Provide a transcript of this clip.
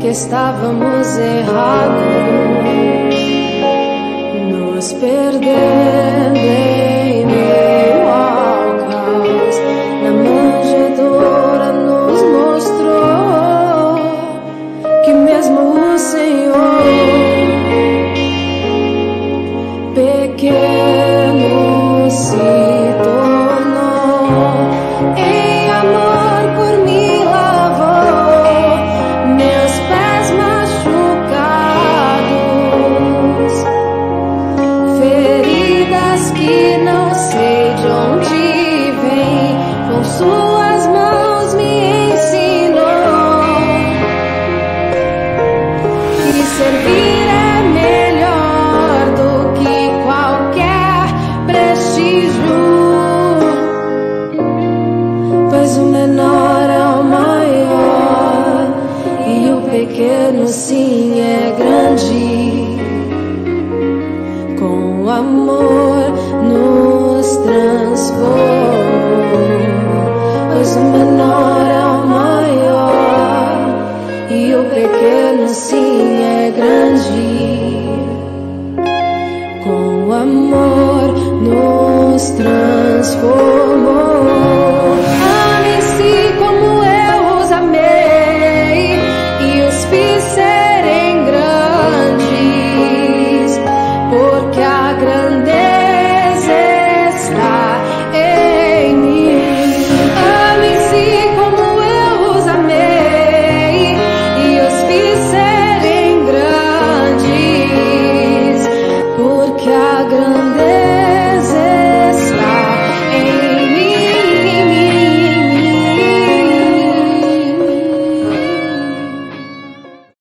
que estávamos errados, nos perdendo. Amor nos transforma o menor é o maior e o pequeno sim é grande. Com amor nos transformou.